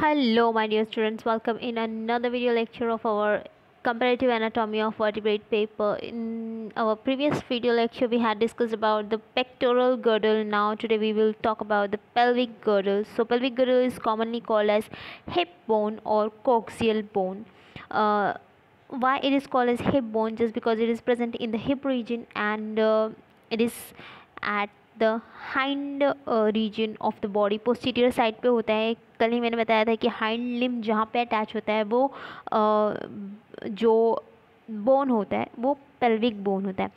Hello, my dear students. Welcome in another video lecture of our comparative anatomy of vertebrate paper. In our previous video lecture, we had discussed about the pectoral girdle. Now, today we will talk about the pelvic girdle. So, pelvic girdle is commonly called as hip bone or coaxial bone. Uh, why it is called as hip bone? Just because it is present in the hip region and uh, it is at the hind region of the body. Posterior side पे होता है कल ही मैंने बताया था कि hind लिम जहाँ पे अटैच होता है वो uh, जो बोन होता है वो पेल्विक बोन होता है।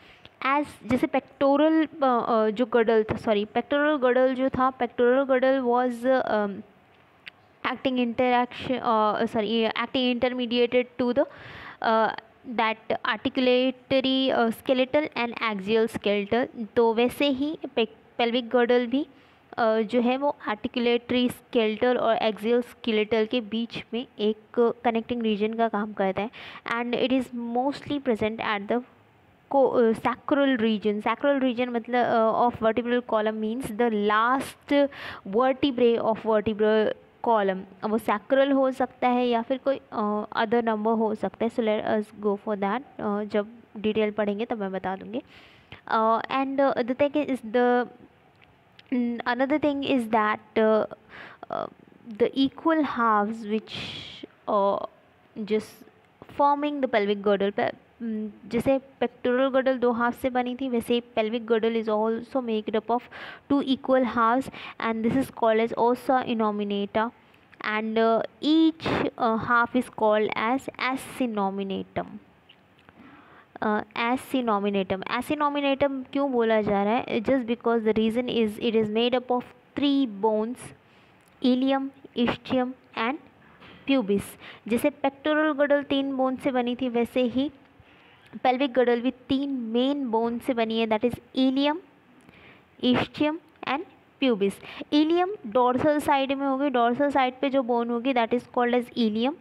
एज जैसे पेक्टोरल uh, जो गडल था सॉरी पेक्टोरल गडल जो था pectoral girdle was acting interaction sorry acting intermediated to to that articulatory skeletal and axial skeletal तो वैसे ही पेल्विक गर्डल भी uh, जो है वो आर्टिकुलेटरी स्केलेटल और एक्जियल स्केलेटल के बीच में एक कनेक्टिंग रीजन का काम करता है। And it is mostly present at the को सैक्रल रीजन सैक्रल रीजन मतलब of vertebral column means the last vertebrae of vertebral column वो सैक्रल हो सकता है या फिर कोई अदर नंबर हो सकता है so let us go for that जब डिटेल पढ़ेंगे तब मैं बता दूँगी। And other thing is the another thing is that the equal halves which just forming the pelvic girdle जैसे पेक्टोरल गर्डल दो हाफ़ से बनी थी, वैसे pelvic girdle is also made up of two equal halves and this is called as ossa innominata and each half is called as os innominatum os innominatum os innominatum क्यों बोला जा रहा है? Just because the reason is it is made up of three bones ilium ischium and pubis जैसे pectoral girdle तीन bone से बनी थी, वैसे ही पेल्विक गडल भी तीन मेन बोन से बनी है that is ilium ischium and pubis ilium dorsal side में होगी डोर्सल साइड पे जो बोन होगी that is called as ilium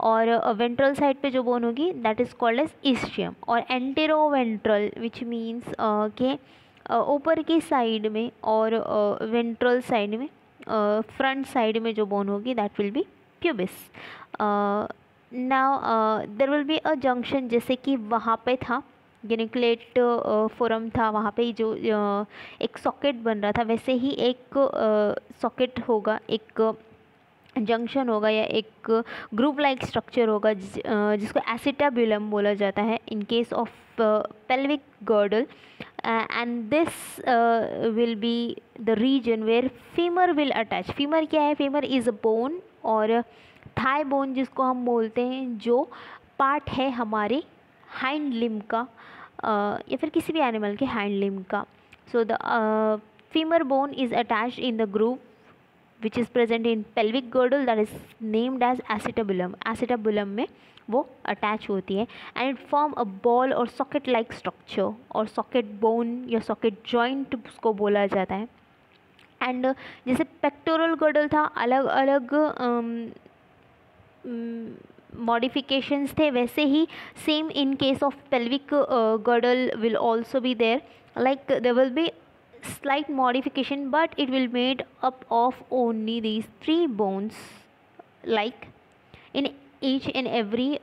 और वेंट्रल साइड पे जो बोन होगी that is called as ischium और एंटेरो वेंट्रल विच मीन्स के ऊपर की साइड में और वेंट्रल uh, साइड में फ्रंट uh, साइड में जो बोन होगी that will be pubis now there will be a junction जैसे कि वहाँ पे था यूनिकलेट फोरम था वहाँ पे जो uh, एक सॉकेट बन रहा था वैसे ही एक सॉकेट uh, होगा एक जंक्शन होगा या एक ग्रुप लाइक स्ट्रक्चर होगा जिस, uh, जिसको एसिटाबुलम बोला जाता है in case of pelvic girdle and this will be the region where femur will attach femur क्या है? फीमर इज़ अ बोन और थाई बोन जिसको हम बोलते हैं, जो पार्ट है हमारे हाइंड लिम का या फिर किसी भी एनिमल के हाइंड लिम का। So the femur bone is attach in the group which is present in pelvic girdle that is named as acetabulum acetabulum में वो अटैच होती है and it form a ball और सॉकेट लाइक स्ट्रक्चर और socket bone या socket joint उसको बोला जाता है। एंड जैसे पेक्टोरल गर्डल था अलग अलग मॉडिफिकेशंस थे, वैसे ही same in case of pelvic girdle will also be there like there will be slight modification but it will made up of only these three bones like in each and every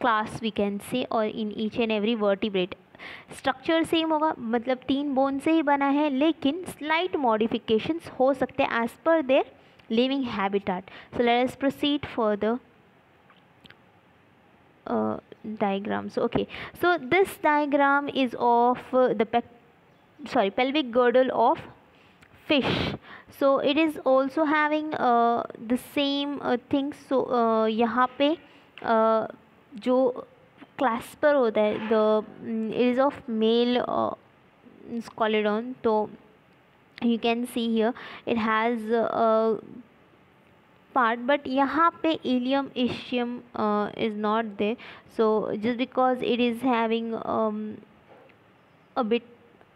class we can say और in each and every vertebrate structure same होगा मतलब तीन bone से ही बना है, लेकिन slight modifications हो सकते हैं as per there living habitat so let us proceed further uh, diagram so okay so this diagram is of uh, the sorry pelvic girdle of fish so it is also having uh, the same uh, things so uh, यहाँ पे uh, जो clasper होता है the it is of male Scoliodon तो you can see here it has a part but यहाँ पे ilium ischium uh, is not there so just because it is having um, a bit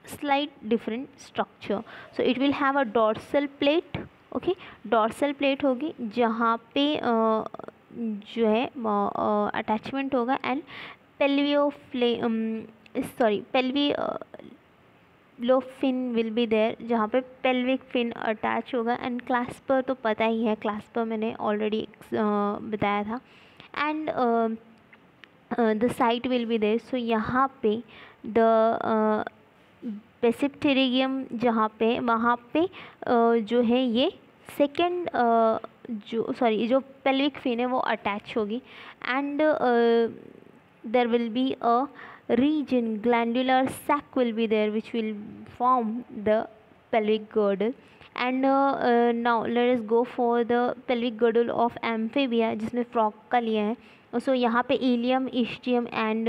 slight different structure so it will have a dorsal plate okay dorsal plate होगी जहाँ पे uh, जो है attachment होगा and पेल्वियो फ्ले sorry पेल्वी लो fin will be there जहाँ पे पेल्विक फिन अटैच होगा। एंड क्लास पर तो पता ही है क्लास पर मैंने ऑलरेडी बताया था। And the site will be there so यहाँ पे द पेसिप्टेरियम जहाँ पे वहाँ पे uh, जो है ये सेकेंड जो सॉरी जो पेल्विक फिन है वो अटैच होगी। And there will be a region glandular sac will be there which will form the pelvic girdle and uh, uh, now let us go for the pelvic girdle of amphibia जिसमें frog का लिया है so so, यहाँ पे ilium ischium and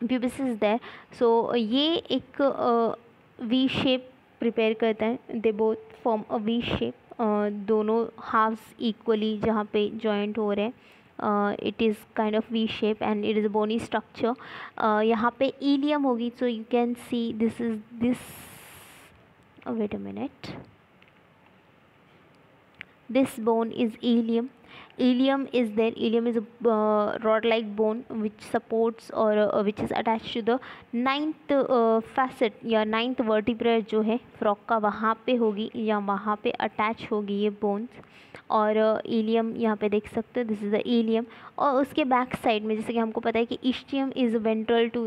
pubis is there so ये एक V shape prepare करता है they both form a V shape दोनों हाफ्स इक्वली जहाँ पे जॉइंट हो रहे हैं it is kind of V shape and it is a bony structure यहाँ पे ईलियम होगी so you can see this is this wait a minute this bone is ilium ilium is there. Ilium is a uh, rod like bone which supports or uh, which is attached to the ninth uh, facet या ninth vertebra जो है frock का वहाँ पे होगी या वहाँ पे अटैच होगी ये बोन्स और ईलियम uh, यहाँ पे देख सकते हो दिस इज़ द ईलियम और उसके बैक साइड में जैसे कि हमको पता है कि ischium is ventral to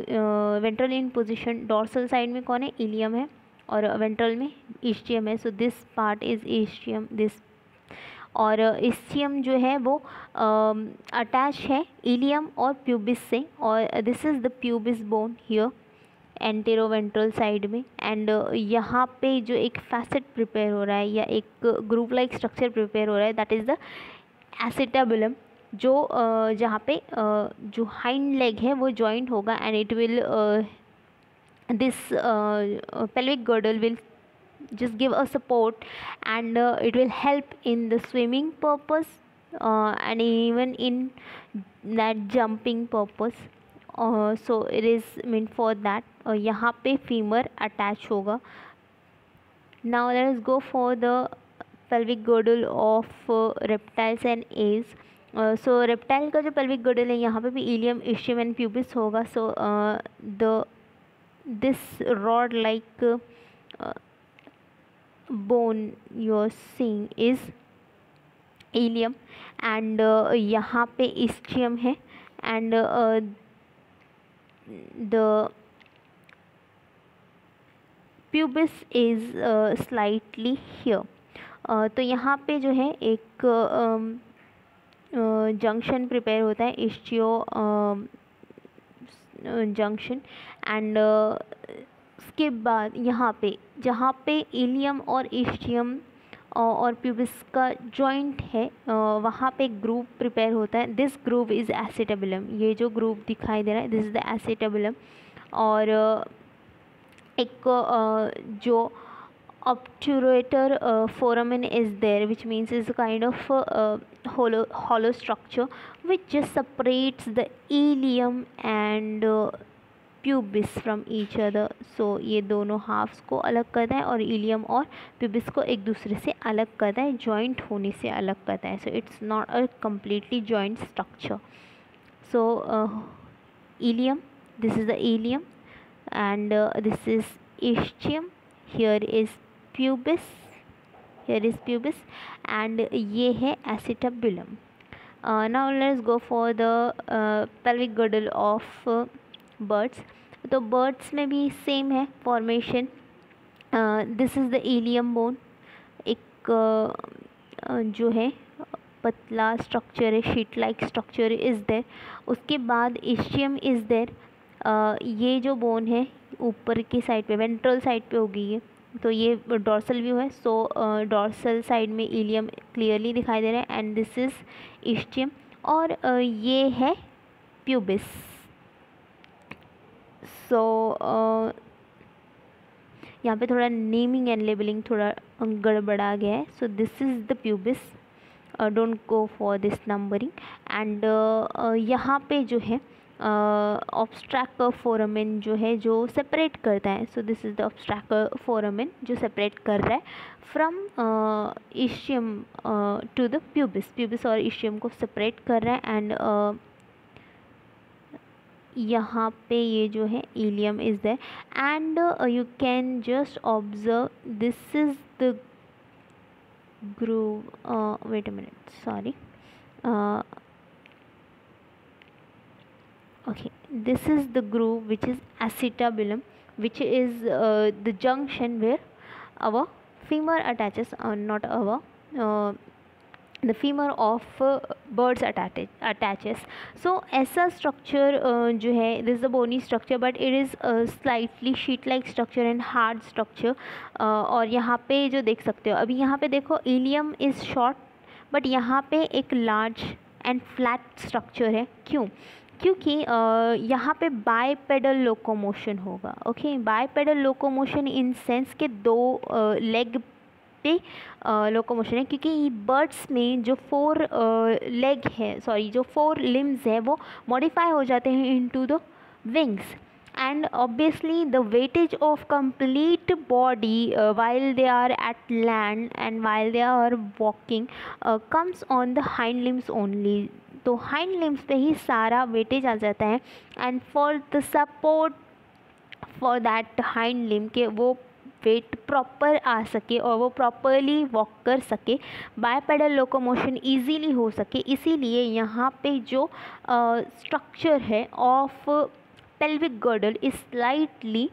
ventral in position dorsal side में कौन है? ईलियम है और वेंट्रल में इश्टियम है. So this part is ischium this और इस्चियम जो है वो अटैच है इलियम और प्यूबिस से। और this is the pubis bone here anteroventral side में। एंड यहाँ पे जो एक फैसेट प्रिपेयर हो रहा है या एक ग्रुप लाइक स्ट्रक्चर प्रिपेयर हो रहा है दैट इज़ द एसिटाबुलम जो जहाँ पे जो हाइंड लेग है वो जॉइंट होगा। And it will this pelvic girdle will just give a support and uh, it will help in the swimming purpose uh, and even in that jumping purpose uh, so it is meant for that uh, यहाँ पे femur attach होगा now let us go for the pelvic girdle of uh, reptiles and apes so uh, reptile so, का जो pelvic girdle है यहाँ पे भी ilium ischium and pubis होगा so the this rod like bone your sing is ilium and यहाँ पे ischium है and the pubis is slightly here तो यहाँ पे जो है एक जंक्शन uh, प्रिपेयर uh, होता है इस्टियो जंक्शन एंड उसके बाद यहाँ पे, जहाँ पे इलियम और ईस्टियम और प्यूबिस का जॉइंट है वहाँ पे ग्रुप प्रिपेयर होता है। दिस ग्रुप इज़ एसिटेबलम ये जो ग्रुप दिखाई दे रहा है दिस इज़ द एसिटेबलम और एक जो obturator foramen is there which means is kind of hollow hollow structure which separates the ilium and pubis from each other so ये दोनों हाफ्स को अलग करता है और इलियम और प्यूबिस को एक दूसरे से अलग करता है जॉइंट होने से अलग करता है. So it's not a completely joint structure so ilium this is the ilium and this is ischium here is pubis here is pubis and ये है acetabulum now let's go for the pelvic girdle of birds तो birds में भी same है formation this is the ilium bone एक uh, जो है पतला स्ट्रक्चर है sheet like structure is there उसके बाद एशियम इज़ देर ये जो बोन है ऊपर की साइड पे वेंट्रल साइड पे होगी ये तो ये डॉर्सल व्यू है. सो डॉर्सल साइड में इलियम क्लियरली दिखाई दे रहा है. एंड दिस इज़ इश्चियम और uh, ये है प्यूबिस सो uh, यहाँ पे थोड़ा नेमिंग एंड लेबलिंग थोड़ा गड़बड़ा गया है। So this is the pubis don't go for this numbering and यहाँ पे जो है ऑब्स्ट्रैक फोरमिन जो है जो सेपरेट करता है। सो दिस इज़ द ऑब्स्ट्रैक फोरमिन जो सेपरेट कर रहा है from ischium to the pubis pubis और इशियम को सेपरेट कर रहा है। एंड यहाँ पे ये जो है ilium is the and you can just observe this is the groove wait minute sorry okay this is the groove which is acetabulum which is the junction where our femur attaches not our the femur of birds attaches so ऐसा structure uh, जो है it is the bony structure but it is slightly sheet like structure and hard structure और यहाँ पे जो देख सकते हो, अभी यहाँ पे देखो एलियम इज़ शॉर्ट बट यहाँ पे एक लार्ज एंड फ्लैट स्ट्रक्चर है. क्यों? क्योंकि uh, यहाँ पे बाय पेडल लोकोमोशन होगा okay bipedal locomotion in sense के दो uh, लेग कितने लोकोमोशन है, क्योंकि बर्ड्स में जो फोर लेग है सॉरी जो फोर लिम्स है, वो मॉडिफाई हो जाते हैं into the wings and obviously the weightage of complete body while they are at land and while they are walking comes on the hind limbs only तो hind limbs पे ही सारा weightage आ जाता है and for the support for that hind limb के वो wait proper आ सके और वो प्रॉपरली वॉक कर सके। बाय पेडल लोकोमोशन इजीली हो सके। इसीलिए यहाँ पे जो स्ट्रक्चर है of pelvic girdle is slightly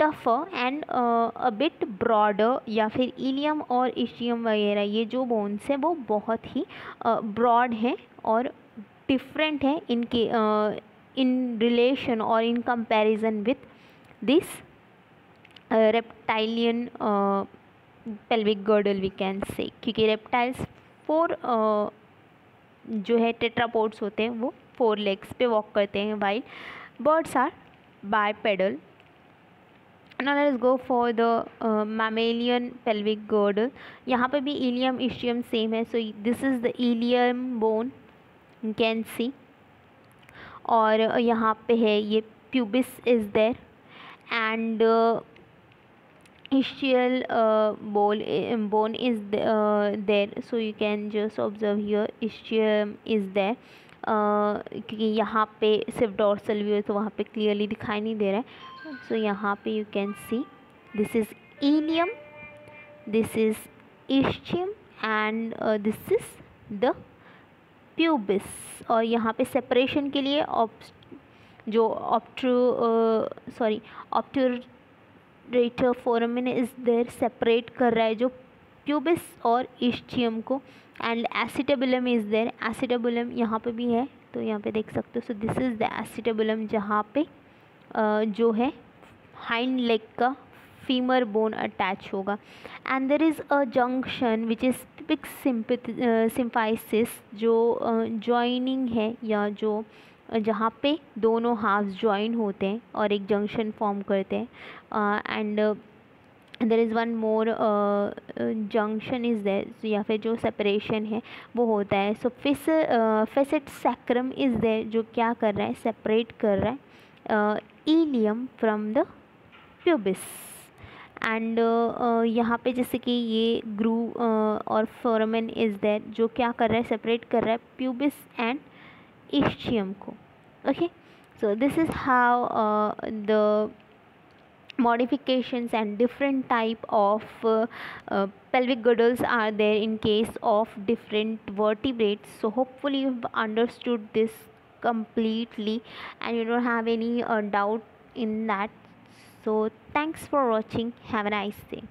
tougher and a bit broader या फिर इलियम और इशियम वगैरह ये जो बोन्स हैं वो बहुत ही ब्रॉड uh, हैं और डिफरेंट है इनके इन रिलेशन और in comparison with this reptilian pelvic girdle we can say क्योंकि रेप्टाइल्स फोर जो है टेट्रापोर्ट्स होते हैं, वो फोर लेग्स पे वॉक करते हैं while birds are bipedal knowledge go for the mammalian pelvic girdle यहाँ पे भी इलियम इशियम सेम है so this is the ilium bone can see और यहाँ पे है ये pubis is there and ischial uh, bone, bone is th uh, there. So you can just observe here ischium is there. क्योंकि यहाँ पे सिर्फ़ डॉर्सल व्यू है तो वहाँ पे क्लियरली दिखाई नहीं दे रहा है। सो यहाँ पे you can see this is ilium this is ischium and this is the pubis और यहाँ पे सेपरेशन के लिए ऑप जो ऑप्ट्रू sorry obturator foramen is there separate कर रहा है जो प्यूबिस और इश्चियम को and acetabulum is there acetabulum यहाँ पे भी है तो यहाँ पे देख सकते हो। So this is the acetabulum जहाँ पे जो है हाइंड लेग का फीमर बोन अटैच होगा। And there is a junction which is pubic symphysis जो जॉइनिंग है या जो जहाँ पे दोनों हाफ्स ज्वाइन होते हैं और एक जंक्शन फॉर्म करते हैं। And there is one more junction is there या फिर जो सेपरेशन है वो होता है। सो फिस फेसेट सैक्रम इज़ देर जो क्या कर रहा है सेपरेट कर रहा है ilium from the pubis and uh, यहाँ पे जैसे कि ये ग्रू uh, और फोरमेन इज़ देर जो क्या कर रहा है सेपरेट कर रहा है प्यूबिस एंड इश्चियम को okay so this is how uh, the modifications and different type of uh, uh, pelvic girdles are there in case of different vertebrates so hopefully you've understood this completely and you don't have any uh, doubt in that so thanks for watching have a nice day